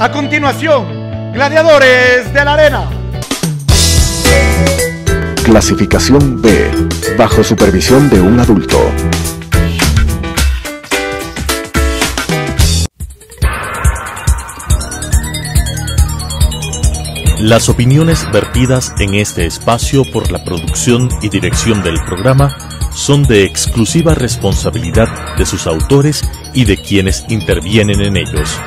A continuación, Gladiadores de la Arena. Clasificación B, bajo supervisión de un adulto. Las opiniones vertidas en este espacio por la producción y dirección del programa son de exclusiva responsabilidad de sus autores y de quienes intervienen en ellos.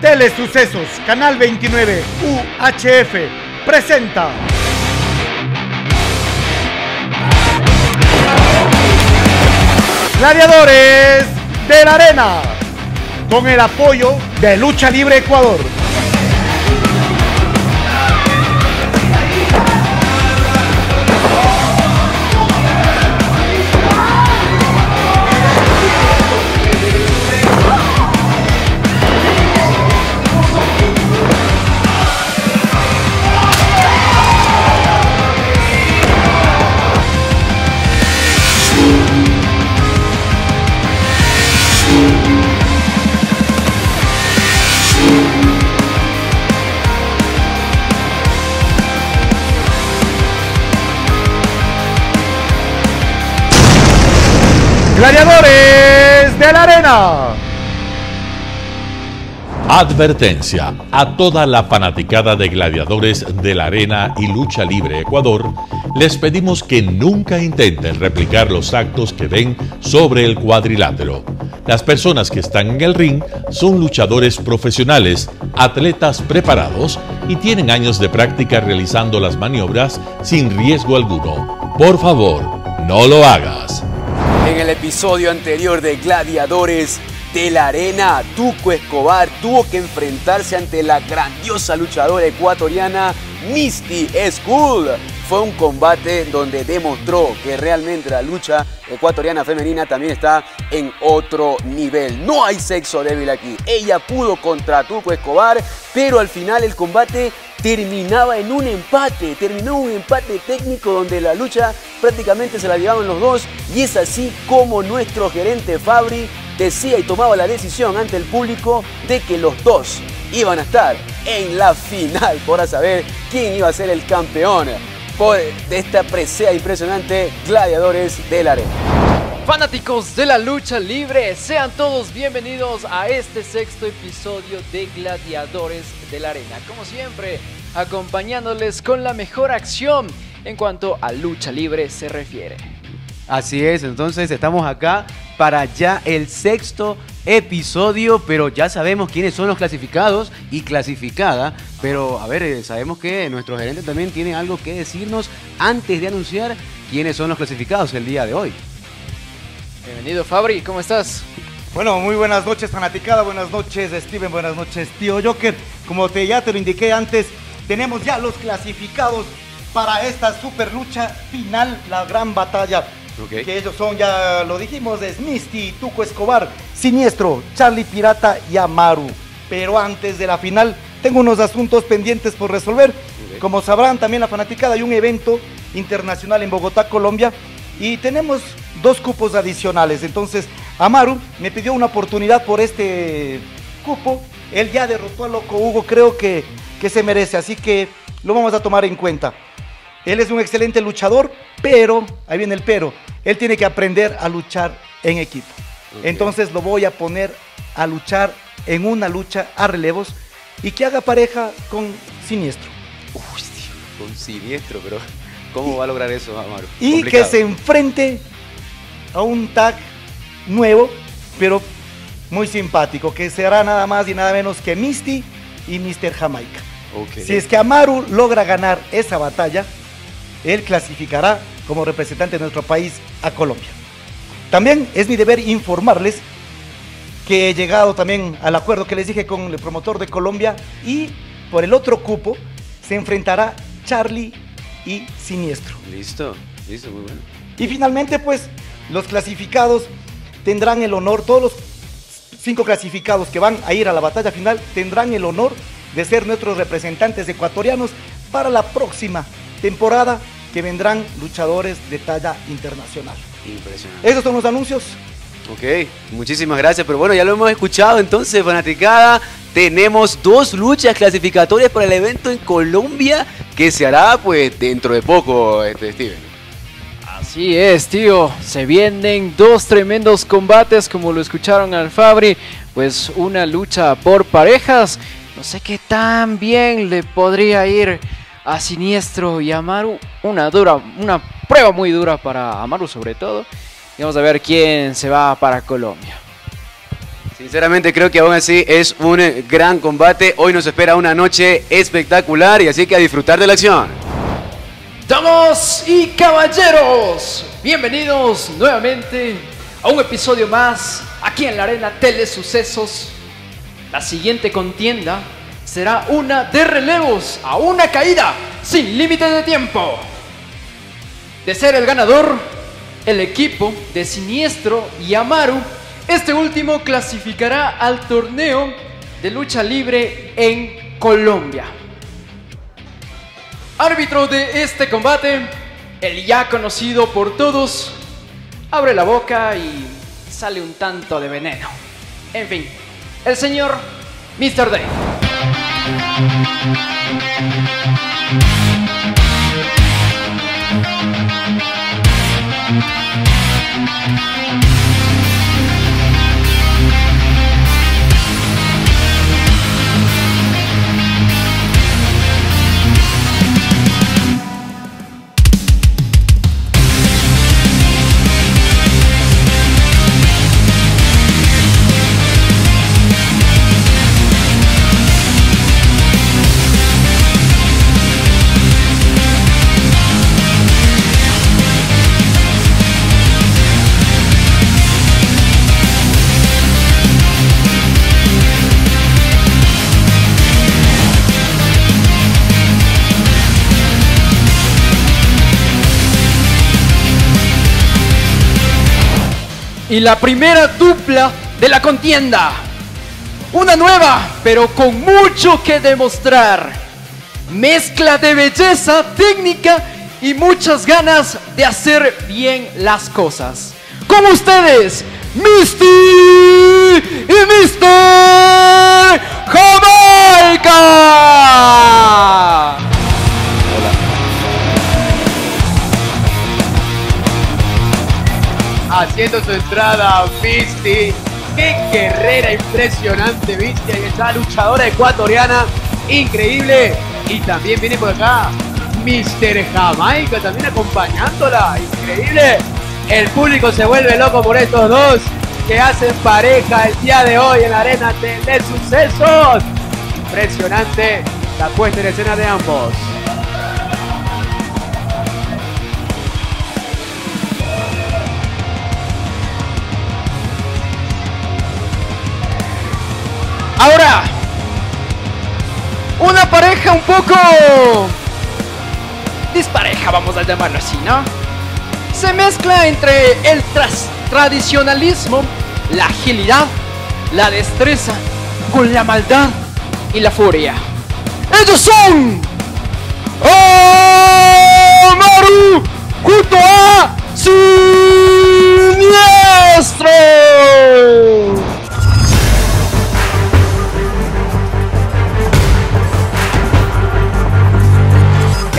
Telesucesos, Canal 29, UHF, presenta. Gladiadores de la Arena, con el apoyo de Lucha Libre Ecuador. Gladiadores de la Arena. Advertencia a toda la fanaticada de gladiadores de la arena y lucha libre Ecuador, les pedimos que nunca intenten replicar los actos que ven sobre el cuadrilátero. Las personas que están en el ring son luchadores profesionales, atletas preparados y tienen años de práctica realizando las maniobras sin riesgo alguno. Por favor, no lo hagas. En el episodio anterior de Gladiadores de la Arena, Tuco Escobar tuvo que enfrentarse ante la grandiosa luchadora ecuatoriana Misty School. Fue un combate donde demostró que realmente la lucha ecuatoriana femenina también está en otro nivel. No hay sexo débil aquí. Ella pudo contra Tuco Escobar, pero al final el combate terminaba en un empate, terminó un empate técnico donde la lucha prácticamente se la llevaban los dos y es así como nuestro gerente Fabri decía y tomaba la decisión ante el público de que los dos iban a estar en la final para saber quién iba a ser el campeón de esta presea impresionante Gladiadores de la Arena. Fanáticos de la lucha libre, sean todos bienvenidos a este sexto episodio de Gladiadores de la Arena. Como siempre, acompañándoles con la mejor acción en cuanto a lucha libre se refiere. Así es, entonces estamos acá para ya el sexto episodio, pero ya sabemos quiénes son los clasificados y clasificada. Pero a ver, eh, sabemos que nuestro gerente también tiene algo que decirnos antes de anunciar quiénes son los clasificados el día de hoy. Bienvenido Fabri, ¿cómo estás? Bueno, muy buenas noches fanaticada, buenas noches Steven, buenas noches tío Joker. Como te, ya te lo indiqué antes, tenemos ya los clasificados para esta super lucha final, la gran batalla. Que ellos son, ya lo dijimos, es Misty, Tuco Escobar, Siniestro, Charlie Pirata y Amaru. Pero antes de la final, tengo unos asuntos pendientes por resolver. Como sabrán también la fanaticada, hay un evento internacional en Bogotá, Colombia, y tenemos dos cupos adicionales. Entonces, Amaru me pidió una oportunidad por este cupo. Él ya derrotó a Loco Hugo, creo que, que se merece, así que lo vamos a tomar en cuenta. Él es un excelente luchador, pero, ahí viene el pero, él tiene que aprender a luchar en equipo. Entonces lo voy a poner a luchar en una lucha a relevos y que haga pareja con Siniestro. Uy, tío, con Siniestro, pero ¿cómo va a lograr eso, Amaro? Y que se enfrente a un tag nuevo, pero muy simpático, que será nada más y nada menos que Misty y Mr. Jamaica. Si es que Amaru logra ganar esa batalla, él clasificará como representante de nuestro país a Colombia. También es mi deber informarles que he llegado también al acuerdo que les dije con el promotor de Colombia y por el otro cupo se enfrentará Charlie y Siniestro. Listo, listo, muy bueno. Y finalmente pues los clasificados tendrán el honor, todos los cinco clasificados que van a ir a la batalla final tendrán el honor de ser nuestros representantes ecuatorianos para la próxima temporada que vendrán luchadores de talla internacional. Impresionante. Esos son los anuncios. Ok, muchísimas gracias. Pero bueno, ya lo hemos escuchado entonces, fanaticada. Tenemos dos luchas clasificatorias para el evento en Colombia que se hará pues dentro de poco, este, Steven. Así es, tío. Se vienen dos tremendos combates, como lo escucharon al Fabri. Pues una lucha por parejas. No sé qué tan bien le podría ir a Siniestro y a Amaru. Una dura, una prueba muy dura para Amaru sobre todo. Y vamos a ver quién se va para Colombia. Sinceramente creo que aún así es un gran combate. Hoy nos espera una noche espectacular y así que a disfrutar de la acción. Damas y caballeros, bienvenidos nuevamente a un episodio más aquí en la Arena Telesucesos. La siguiente contienda será una de relevos a una caída sin límite de tiempo. De ser el ganador, el equipo de Siniestro y Amaru, este último clasificará al torneo de lucha libre en Colombia. Árbitro de este combate, el ya conocido por todos, abre la boca y sale un tanto de veneno. En fin, el señor Mr. Day. Thank you. Y la primera dupla de la contienda. Una nueva, pero con mucho que demostrar. Mezcla de belleza, técnica y muchas ganas de hacer bien las cosas. Con ustedes, Misty y Mr. Jamaica. Haciendo su entrada, Misty. Qué guerrera impresionante, Misty. Ahí está, luchadora ecuatoriana. Increíble. Y también viene por acá Mr. Jamaica también acompañándola. Increíble. El público se vuelve loco por estos dos que hacen pareja el día de hoy en la arena de sucesos. Impresionante la puesta en escena de ambos. Ahora, una pareja un poco dispareja, vamos a llamarlo así, ¿no? Se mezcla entre el tradicionalismo, la agilidad, la destreza, con la maldad y la furia. Ellos son Amaru junto a Siniestro.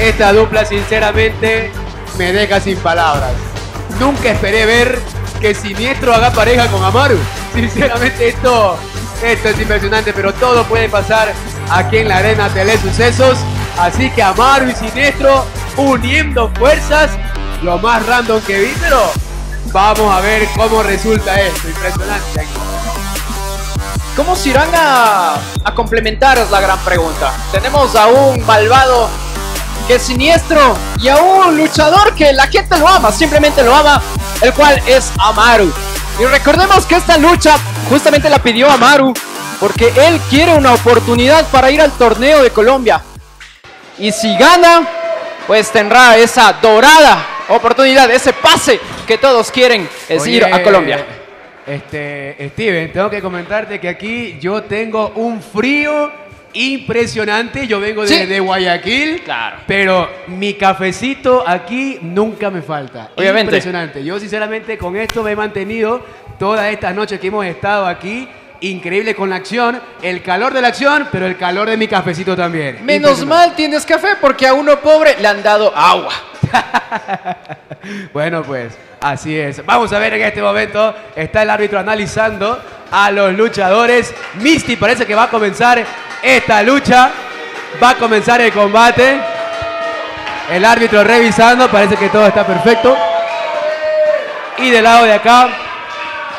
Esta dupla sinceramente me deja sin palabras. Nunca esperé ver que Siniestro haga pareja con Amaru. Sinceramente esto, esto es impresionante, pero todo puede pasar aquí en la arena Telesucesos. Así que Amaru y Siniestro uniendo fuerzas, lo más random que vi, pero vamos a ver cómo resulta esto. Impresionante. ¿Cómo se irán a, complementar? Es la gran pregunta. Tenemos a un malvado que es siniestro y a un luchador que la gente lo ama, simplemente lo ama, el cual es Amaru. Y recordemos que esta lucha justamente la pidió Amaru porque él quiere una oportunidad para ir al torneo de Colombia. Y si gana, pues tendrá esa dorada oportunidad, ese pase que todos quieren, es ir a Colombia. Este, Steven, tengo que comentarte que aquí yo tengo un frío impresionante. Yo vengo de, Sí. de Guayaquil. Claro. Pero mi cafecito aquí nunca me falta. Obviamente. Impresionante. Yo sinceramente con esto me he mantenido todas estas noches que hemos estado aquí. Increíble con la acción, el calor de la acción, pero el calor de mi cafecito también. Menos mal tienes café porque a uno pobre le han dado agua. Bueno, pues así es. Vamos a ver en este momento. Está el árbitro analizando a los luchadores. Misty parece que va a comenzar esta lucha. Va a comenzar el combate. El árbitro revisando. Parece que todo está perfecto. Y del lado de acá,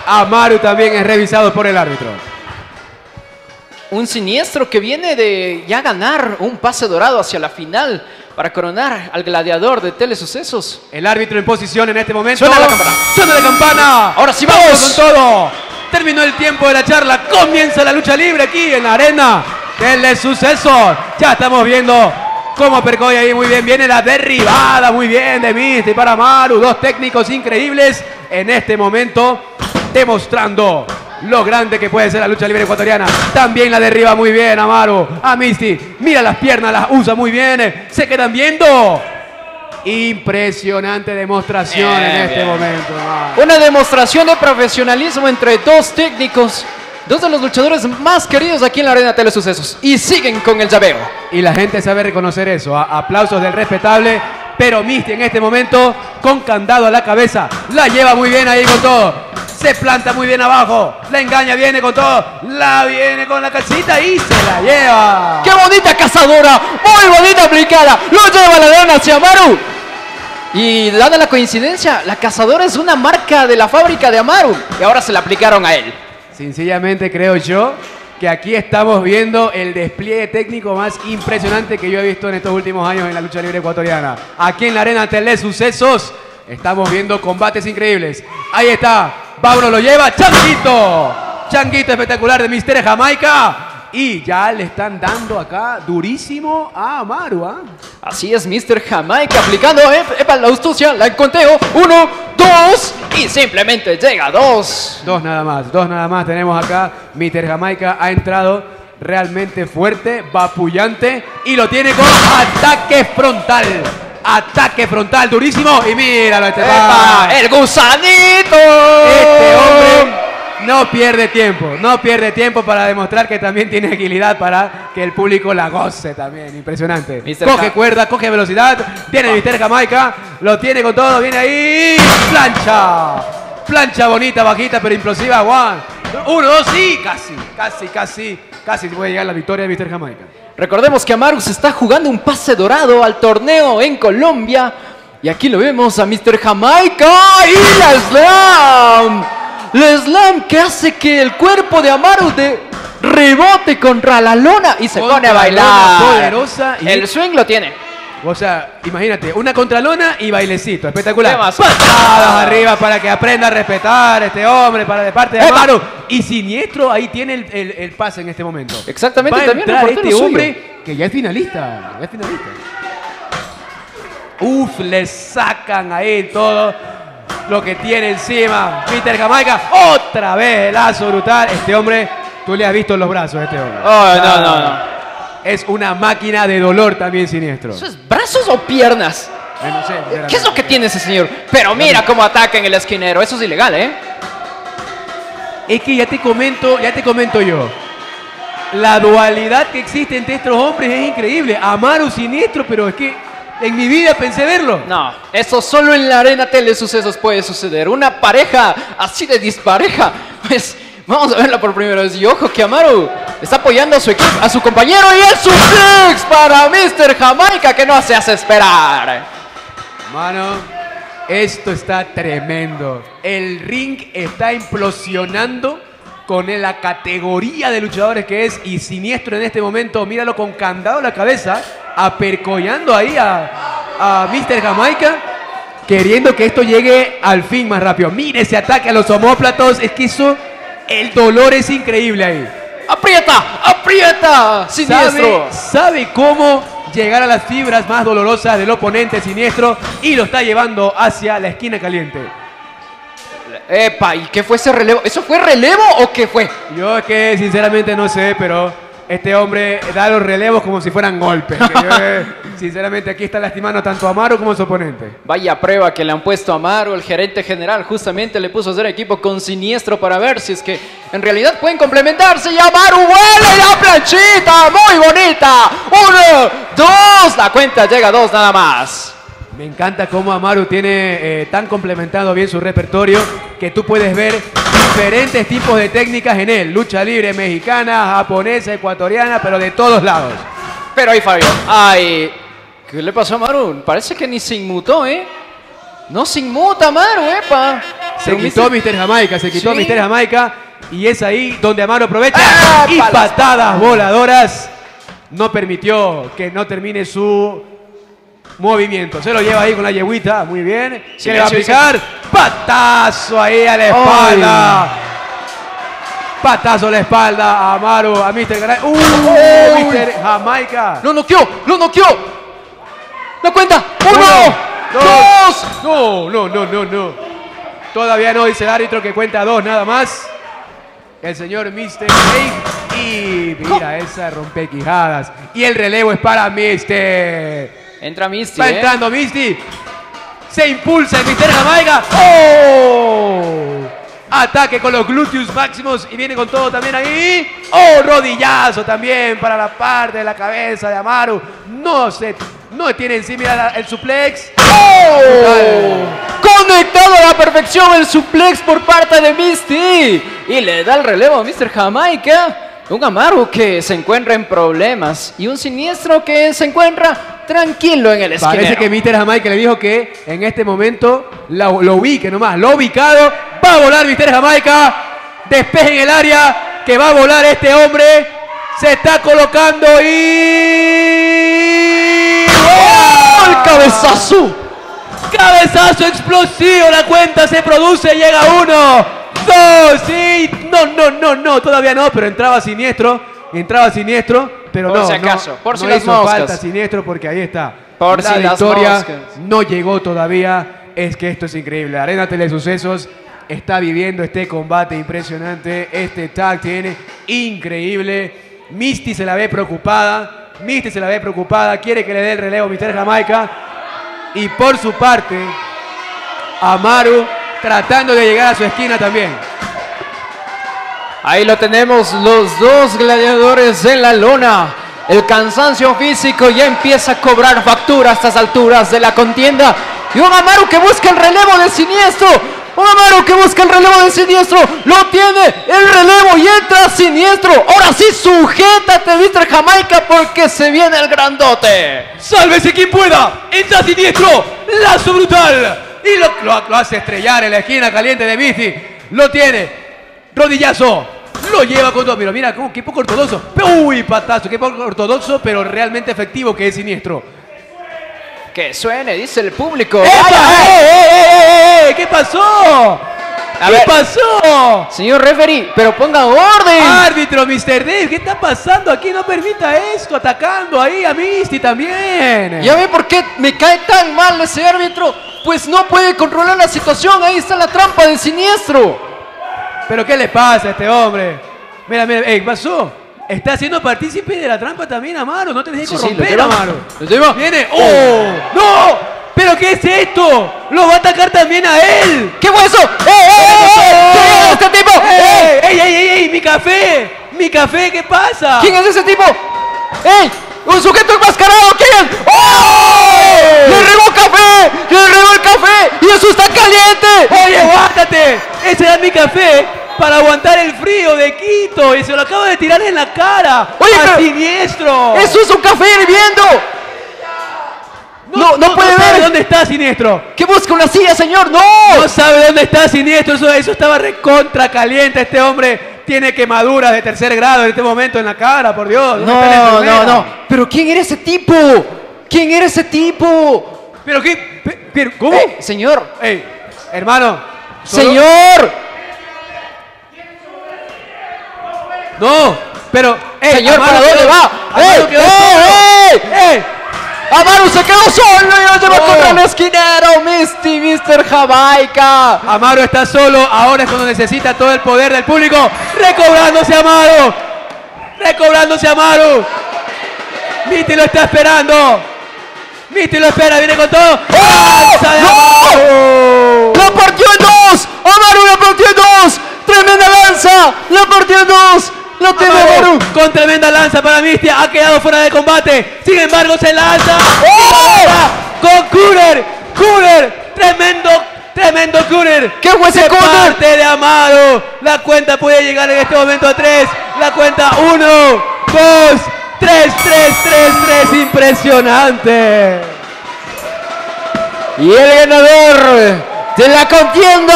Amaru también es revisado por el árbitro. Un siniestro que viene de ya ganar un pase dorado hacia la final para coronar al gladiador de Telesucesos. El árbitro en posición en este momento. Suena la campana. Suena la campana. Ahora sí, Vamos vamos. con todo. Terminó el tiempo de la charla. Comienza la lucha libre aquí en la arena. Telesucesos. Ya estamos viendo cómo Percoy ahí muy bien. Viene la derribada muy bien de Misty para Maru. Dos técnicos increíbles en este momento demostrando lo grande que puede ser la lucha libre ecuatoriana. También la derriba muy bien Amaru. A Misty. Mira las piernas, las usa muy bien. Se quedan viendo. Impresionante demostración Bien, en este bien. momento. Una demostración de profesionalismo entre dos técnicos, dos de los luchadores más queridos aquí en la arena Telesucesos. Y siguen con el llaveo. Y la gente sabe reconocer eso. A- Aplausos del respetable. Pero Misty en este momento, con candado a la cabeza, la lleva muy bien ahí con todo. Se planta muy bien abajo. La engaña, viene con todo. La viene con la calcita y se la lleva. ¡Qué bonita cazadora! ¡Muy bonita aplicada! ¡Lo lleva la leona hacia Amaru! Y dada la coincidencia, la cazadora es una marca de la fábrica de Amaru. Y ahora se la aplicaron a él. Sencillamente creo yo que aquí estamos viendo el despliegue técnico más impresionante que yo he visto en estos últimos años en la lucha libre ecuatoriana. Aquí en la arena Tele Sucesos estamos viendo combates increíbles. Ahí está, Pablo lo lleva, Changuito. Changuito espectacular de Mister Jamaica. Y ya le están dando acá durísimo a Amaru. ¿ah? Así es, Mr. Jamaica aplicando eh, epa, la astucia, la conteo. Uno, dos y simplemente llega dos. Dos nada más, dos nada más tenemos acá. Mister Jamaica ha entrado realmente fuerte, vapullante y lo tiene con ataque frontal. Ataque frontal durísimo y míralo este ¡Epa! ¡El gusanito! Este hombre no pierde tiempo, no pierde tiempo para demostrar que también tiene agilidad para que el público la goce también. Impresionante. Mr. Coge cuerda, coge velocidad. Viene Mister Jamaica, lo tiene con todo, viene ahí. Plancha. Plancha bonita, bajita, pero implosiva. One, uno, dos y casi, casi, casi, casi puede llegar la victoria de Mister Jamaica. Recordemos que Amaru se está jugando un pase dorado al torneo en Colombia. Y aquí lo vemos a Mr. Jamaica y la slam. La slam que hace que el cuerpo de Amaru de rebote contra la lona y se Contra pone a la bailar. poderosa y- El swing lo tiene. O sea, imagínate, una contralona y bailecito, espectacular. Patadas arriba para que aprenda a respetar a este hombre, para de parte de ¡Epa! Amaro. Y Siniestro ahí tiene el, el- el pase en este momento. Exactamente, Va a también entrar este suyo. hombre que ya es finalista, ya es finalista. Uf, le sacan ahí todo lo que tiene encima. Peter Jamaica, otra vez el lazo brutal. Este hombre, tú le has visto los brazos a este hombre. Oh, no, no, no. Es una máquina de dolor también siniestro. ¿Eso es brazos o piernas? Eh, no sé, ¿Qué es lo que tiene ese señor? Pero mira cómo ataca en el esquinero. Eso es ilegal, ¿eh? Es que ya te comento, ya te comento yo. La dualidad que existe entre estos hombres es increíble. Amaru siniestro, pero es que en mi vida pensé verlo. No, eso solo en la arena telesucesos puede suceder. Una pareja así de dispareja. Pues vamos a verla por primera vez. Y ojo que Amaru está apoyando a su equipo, a su compañero y el suplex para Mr. Jamaica que no se hace esperar. Mano, esto está tremendo. El ring está implosionando con la categoría de luchadores que es y siniestro en este momento. Míralo con candado a la cabeza, apercollando ahí a, a Mr. Jamaica, queriendo que esto llegue al fin más rápido. Mire ese ataque a los homóplatos, es que eso, el dolor es increíble ahí. ¡Aprieta! ¡Aprieta! Sabe, ¡Siniestro! sabe cómo llegar a las fibras más dolorosas del oponente siniestro y lo está llevando hacia la esquina caliente. Epa, ¿y qué fue ese relevo? ¿Eso fue relevo o qué fue? Yo es que sinceramente no sé, pero Este hombre da los relevos como si fueran golpes. que yo, eh, sinceramente, aquí está lastimando tanto a Amaro como a su oponente. Vaya prueba que le han puesto a Amaro, el gerente general justamente le puso a hacer equipo con Siniestro para ver si es que en realidad pueden complementarse. Y Amaro vuela la planchita, muy bonita. Uno, dos, la cuenta llega a dos nada más. Me encanta cómo Amaru tiene eh, tan complementado bien su repertorio que tú puedes ver diferentes tipos de técnicas en él. Lucha libre mexicana, japonesa, ecuatoriana, pero de todos lados. Pero ahí Fabio, ay, ¿qué le pasó a Amaru? Parece que ni se inmutó, ¿eh? No se inmuta Amaru, epa. Se Pero quitó Mr. Jamaica, se quitó Sí. Mr. Jamaica y es ahí donde Amaro aprovecha ¡Ah! y patadas voladoras. No permitió que no termine su movimiento. Se lo lleva ahí con la yeguita, muy bien. Se le va a aplicar patazo ahí a la espalda. Patazo a la espalda a Amaro, a Mr. Garay. ¡Uh! Uy. Mr. Jamaica. ¡Lo noqueó! ¡Lo noqueó! ¡La cuenta! ¡Uno! Uno, ¡Dos! No, no, no, no, no. Todavía no dice el árbitro que cuenta dos nada más. El señor Mr. Craig. Y mira esa rompequijadas. Y el relevo es para Mr. Entra Misty, Va ¿eh? entrando Misty. Se impulsa el Mr. Jamaica. ¡Oh! Ataque con los glúteos máximos y viene con todo también ahí. ¡Oh! Rodillazo también para la parte de la cabeza de Amaru. No se. No tiene encima el suplex. ¡Oh! Conectado a la perfección el suplex por parte de Misty. Y le da el relevo a Mr. Jamaica. Un Amaru que se encuentra en problemas. Y un siniestro que se encuentra tranquilo en el esquinero. Parece que Mr. Jamaica le dijo que en este momento la- lo ubique nomás. Lo ubicado. Va a volar Mr. Jamaica. Despeje en el área. Que va a volar este hombre. Se está colocando y. ¡Oh, el cabezazo! Cabezazo explosivo. La cuenta se produce. Llega uno. Dos. Y. No, no, no, no. Todavía no. Pero entraba siniestro. Entraba siniestro. Pero Por no. si no, acaso, por si no las hizo moscas. falta siniestro porque ahí está. Por la si las victoria moscas. no llegó todavía. Es que esto es increíble. Arena Telesucesos está viviendo este combate impresionante. Este tag tiene increíble. Misty se la ve preocupada. Misty se la ve preocupada. Quiere que le dé el relevo a Mr. Jamaica. Y por su parte, Amaru tratando de llegar a su esquina también. Ahí lo tenemos, los dos gladiadores en la lona. El cansancio físico ya empieza a cobrar factura a estas alturas de la contienda. Y un Amaru que busca el relevo de siniestro. Un Amaru que busca el relevo de siniestro. Lo tiene el relevo y entra siniestro. Ahora sí, sujétate, Mr. Jamaica, porque se viene el grandote. ¡Sálvese quien pueda! ¡Entra siniestro! ¡Lazo brutal! Y lo, lo- hace estrellar en la esquina caliente de Misty. Lo tiene. Rodillazo. Lo lleva con todo. Mira, mira, qué poco ortodoxo. Uy, patazo. Qué poco ortodoxo, pero realmente efectivo que es siniestro. Que suene, dice el público. ¡Epa! ¡Ay, ay! ¡Eh, eh, eh, eh! ¿Qué pasó? A ¿Qué ver. pasó? Señor referee, pero ponga orden. Árbitro, Mr. Dave, ¿qué está pasando aquí? No permita esto, atacando ahí a Misty también. ¿Ya ve por qué me cae tan mal ese árbitro? Pues no puede controlar la situación. Ahí está la trampa del siniestro. ¿Pero qué le pasa a este hombre? Mira, mira, ¿qué pasó? Está siendo partícipe de la trampa también, Amaro. No tenés que Sí, sí, lo corromper, lleva. Amaro. Lo. Viene. ¡Oh! ¡No! ¿Pero qué es esto? ¡Lo va a atacar también a él! ¿Qué fue eso? ¡Eh, eh, eh! eh! ¿Quién es este tipo? ¡Eh! ¡Ey, ey, ey, ey! mi café! ¡Mi café! ¿Qué pasa? ¿Quién es ese tipo? ¡Ey! ¡Un sujeto enmascarado! ¿Quién es? ¡Oh! ¡Le regó café! ¡Le regó el café! ¡Y eso está caliente! ¡Oye, aguántate! Ese era mi café para aguantar el frío de Quito y se lo acabo de tirar en la cara. Oye, ¡A pero- siniestro! ¡Eso es un café hirviendo! No, no puede sabe ver. dónde está siniestro. ¿Qué busca una silla, señor? ¡No! No sabe dónde está siniestro. Eso, eso estaba recontra caliente. Este hombre tiene quemaduras de tercer grado en este momento en la cara, por Dios. ¿Dónde está la No, no, no. ¿Pero quién era ese tipo? ¿Quién era ese tipo? ¿Pero qué? Pero, ¿Cómo? Eh, señor. Ey, hermano. solo- Señor. No, pero. ey, Señor, ¿para dónde va? Amaro ¡Ey, quedó ey, solo. ¡Ey! Amaru se quedó solo y lo lleva No. contra el esquinero. Misty, Mr. Jamaica. Amaro está solo, ahora es cuando necesita todo el poder del público, recobrándose Amaro. Recobrándose Amaru. Miti lo está esperando. Miti lo espera, viene con todo. ¡Lanza de Amaru! ¡Lo partió en dos! ¡Amaru lo partió en dos! ¡Tremenda lanza! ¡Lo partió en dos! ¡Lo tiene Amaru! con tremenda lanza para Misty. Ha quedado fuera de combate. Sin embargo, se lanza. ¡Oh! Con Cooler. Cooler. Tremendo. Tremendo Cooler. ¿Qué fue ese De Cooler? parte de Amaro. La cuenta puede llegar en este momento a tres. La cuenta uno, dos, tres, tres, tres, tres. Impresionante. Y el ganador de la contienda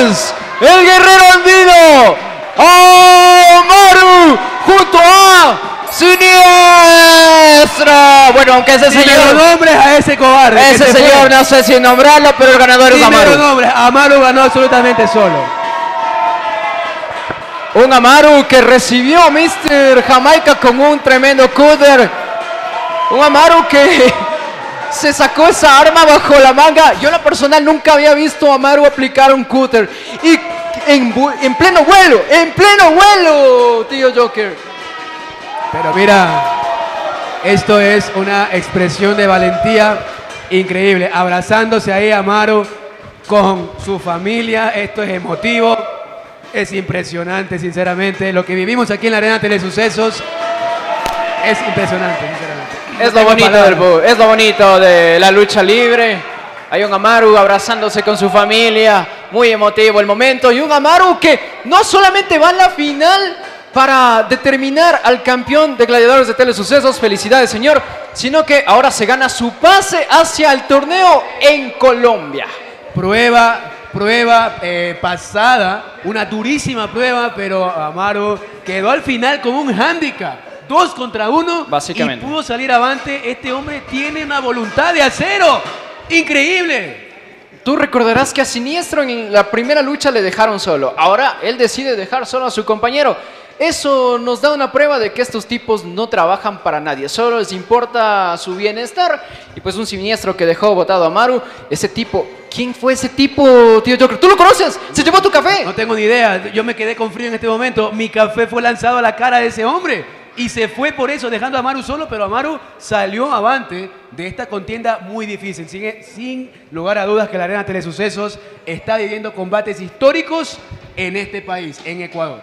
es el guerrero andino Amaru junto a Siniestra. Bueno, aunque ese Dime los señor, nombres a ese cobarde. ese se fue. señor no sé si nombrarlo, pero el ganador es los Amaru. nombres. Amaro ganó absolutamente solo. Un Amaru que recibió a Mr. Jamaica con un tremendo cutter. Un Amaru que se sacó esa arma bajo la manga. Yo en lo personal nunca había visto a Amaru aplicar un cutter. Y en, en pleno vuelo, en pleno vuelo, tío Joker. Pero mira, esto es una expresión de valentía increíble. Abrazándose ahí Amaro con su familia. Esto es emotivo. Es impresionante, sinceramente. Lo que vivimos aquí en la Arena Telesucesos es impresionante, sinceramente. Es lo bonito del es lo bonito de la lucha libre. Hay un Amaru abrazándose con su familia, muy emotivo el momento. Y un Amaru que no solamente va a la final para determinar al campeón de gladiadores de telesucesos, felicidades señor, sino que ahora se gana su pase hacia el torneo en Colombia. Prueba, prueba eh, pasada, una durísima prueba, pero Amaro quedó al final con un handicap. Dos contra uno. Básicamente. Y pudo salir avante. Este hombre tiene una voluntad de acero. Increíble. Tú recordarás que a Siniestro en la primera lucha le dejaron solo. Ahora él decide dejar solo a su compañero. Eso nos da una prueba de que estos tipos no trabajan para nadie, solo les importa su bienestar. Y pues un siniestro que dejó botado a Maru, ese tipo, ¿quién fue ese tipo, tío Joker? ¿Tú lo conoces? ¿Se llevó tu café? No tengo ni idea. Yo me quedé con frío en este momento. Mi café fue lanzado a la cara de ese hombre. Y se fue por eso, dejando a Amaru solo, pero Amaru salió avante de esta contienda muy difícil. Sin, sin lugar a dudas que la Arena Telesucesos está viviendo combates históricos en este país, en Ecuador.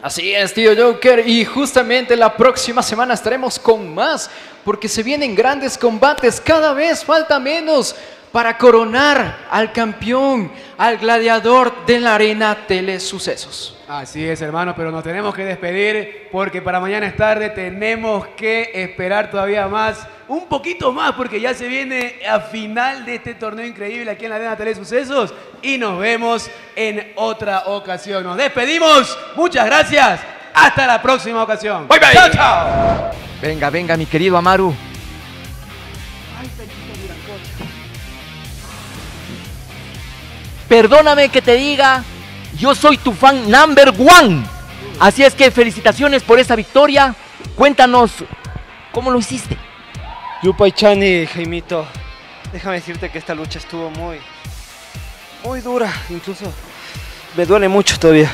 Así es, tío Joker. Y justamente la próxima semana estaremos con más, porque se vienen grandes combates. Cada vez falta menos para coronar al campeón, al gladiador de la arena Telesucesos. Así es, hermano, pero nos tenemos que despedir porque para mañana es tarde tenemos que esperar todavía más, un poquito más, porque ya se viene a final de este torneo increíble aquí en la Arena Telesucesos y nos vemos en otra ocasión. Nos despedimos, muchas gracias, hasta la próxima ocasión. Bye, bye. Chao, chao. Venga, venga, mi querido Amaru. Perdóname que te diga, yo soy tu fan number one. Así es que felicitaciones por esa victoria. Cuéntanos cómo lo hiciste. Yupay Chani, Jaimito, déjame decirte que esta lucha estuvo muy, muy dura, incluso me duele mucho todavía.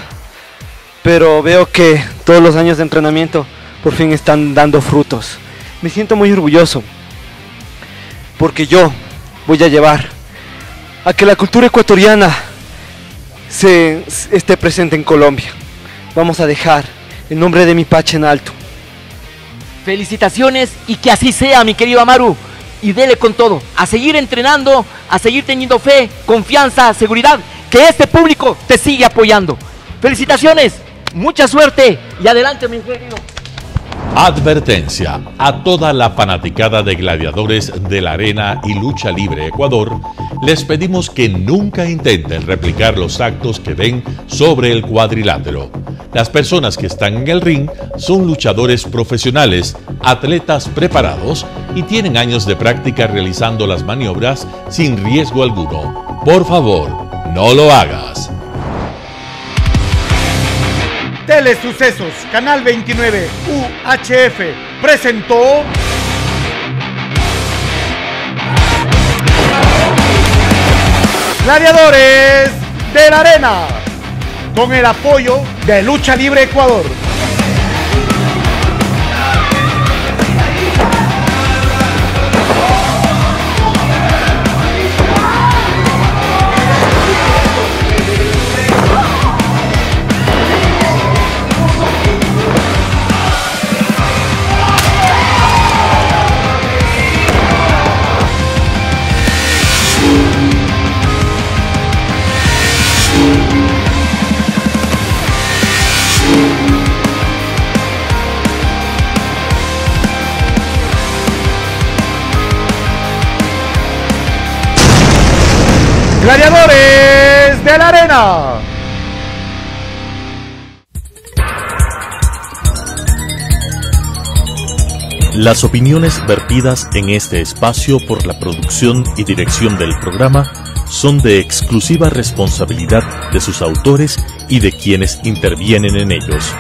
Pero veo que todos los años de entrenamiento por fin están dando frutos. Me siento muy orgulloso, porque yo voy a llevar a que la cultura ecuatoriana se esté presente en Colombia. Vamos a dejar el nombre de mi Pache en alto. Felicitaciones y que así sea, mi querido Amaru. Y dele con todo. A seguir entrenando, a seguir teniendo fe, confianza, seguridad. Que este público te sigue apoyando. Felicitaciones, mucha suerte y adelante, mi querido. Advertencia a toda la fanaticada de gladiadores de la Arena y Lucha Libre Ecuador, les pedimos que nunca intenten replicar los actos que ven sobre el cuadrilátero. Las personas que están en el ring son luchadores profesionales, atletas preparados y tienen años de práctica realizando las maniobras sin riesgo alguno. Por favor, no lo hagas. Telesucesos, Canal 29, UHF, presentó... Gladiadores de la Arena, con el apoyo de Lucha Libre Ecuador. La Arena. Las opiniones vertidas en este espacio por la producción y dirección del programa son de exclusiva responsabilidad de sus autores y de quienes intervienen en ellos.